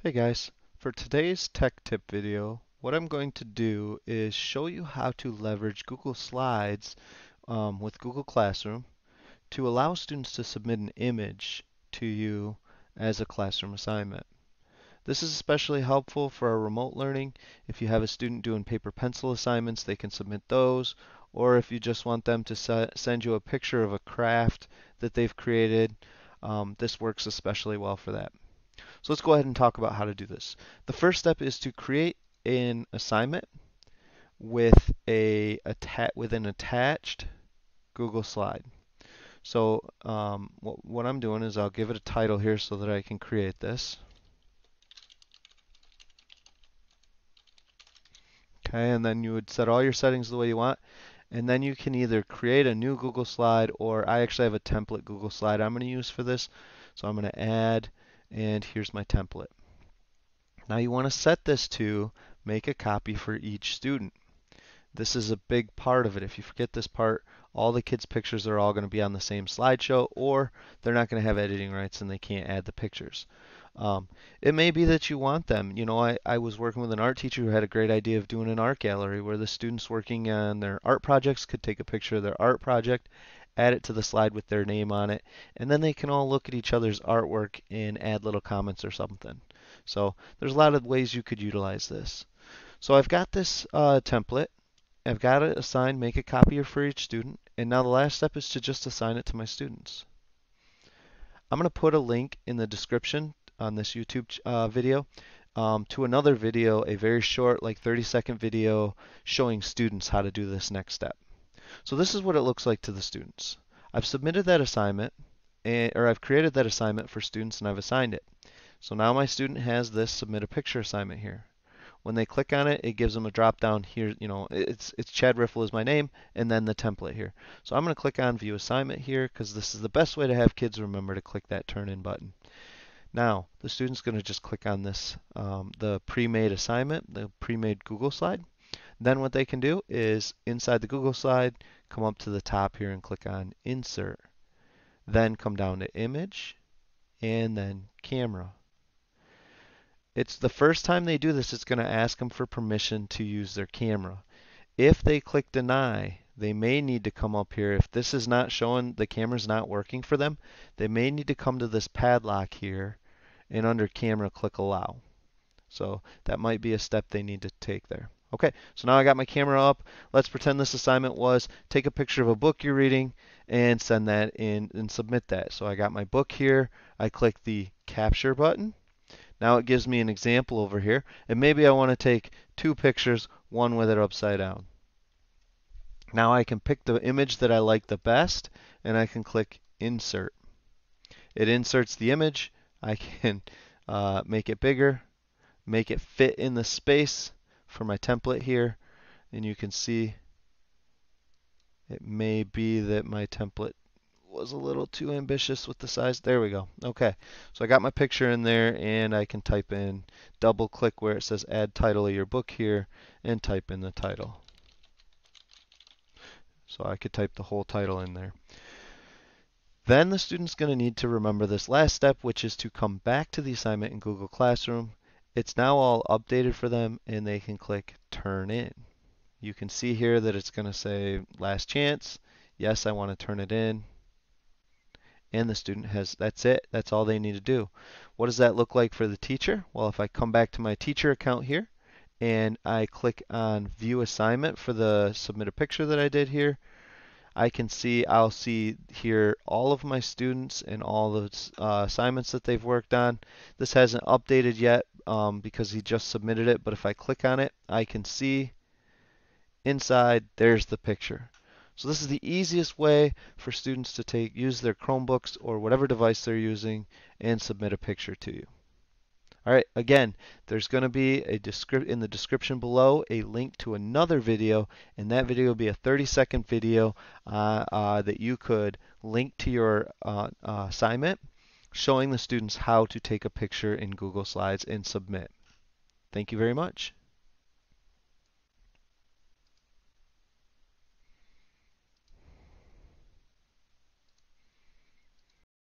Hey guys, for today's tech tip video, what I'm going to do is show you how to leverage Google Slides um, with Google Classroom to allow students to submit an image to you as a classroom assignment. This is especially helpful for our remote learning. If you have a student doing paper pencil assignments, they can submit those. Or if you just want them to send you a picture of a craft that they've created, um, this works especially well for that. So let's go ahead and talk about how to do this. The first step is to create an assignment with a with an attached Google slide. So um, what, what I'm doing is I'll give it a title here so that I can create this. Okay, and then you would set all your settings the way you want. And then you can either create a new Google slide or I actually have a template Google slide I'm going to use for this. So I'm going to add and here's my template. Now you want to set this to make a copy for each student. This is a big part of it. If you forget this part, all the kids' pictures are all going to be on the same slideshow, or they're not going to have editing rights and they can't add the pictures. Um, it may be that you want them. You know, I, I was working with an art teacher who had a great idea of doing an art gallery where the students working on their art projects could take a picture of their art project add it to the slide with their name on it, and then they can all look at each other's artwork and add little comments or something. So there's a lot of ways you could utilize this. So I've got this uh, template. I've got it assigned, make a copy for each student, and now the last step is to just assign it to my students. I'm going to put a link in the description on this YouTube uh, video um, to another video, a very short, like 30 second video showing students how to do this next step. So this is what it looks like to the students. I've submitted that assignment, or I've created that assignment for students and I've assigned it. So now my student has this submit a picture assignment here. When they click on it, it gives them a drop down here, you know, it's, it's Chad Riffle is my name, and then the template here. So I'm going to click on view assignment here because this is the best way to have kids remember to click that turn in button. Now, the student's going to just click on this, um, the pre-made assignment, the pre-made Google slide. Then what they can do is inside the Google slide, come up to the top here and click on Insert. Then come down to Image and then Camera. It's the first time they do this, it's going to ask them for permission to use their camera. If they click Deny, they may need to come up here. If this is not showing, the camera's not working for them, they may need to come to this padlock here and under Camera click Allow. So that might be a step they need to take there. Okay, so now I got my camera up. Let's pretend this assignment was take a picture of a book you're reading and send that in and submit that. So I got my book here. I click the capture button. Now it gives me an example over here. And maybe I want to take two pictures, one with it upside down. Now I can pick the image that I like the best and I can click insert. It inserts the image. I can uh, make it bigger, make it fit in the space for my template here and you can see it may be that my template was a little too ambitious with the size. There we go. Okay, so I got my picture in there and I can type in, double click where it says add title of your book here and type in the title. So I could type the whole title in there. Then the student's going to need to remember this last step, which is to come back to the assignment in Google Classroom it's now all updated for them and they can click turn in. You can see here that it's going to say last chance. Yes, I want to turn it in. And the student has, that's it. That's all they need to do. What does that look like for the teacher? Well, if I come back to my teacher account here and I click on view assignment for the submit a picture that I did here, I can see, I'll see here all of my students and all the uh, assignments that they've worked on. This hasn't updated yet um, because he just submitted it, but if I click on it, I can see inside, there's the picture. So this is the easiest way for students to take use their Chromebooks or whatever device they're using and submit a picture to you. All right, again, there's going to be a in the description below a link to another video, and that video will be a 30 second video uh, uh, that you could link to your uh, uh, assignment showing the students how to take a picture in Google Slides and submit. Thank you very much.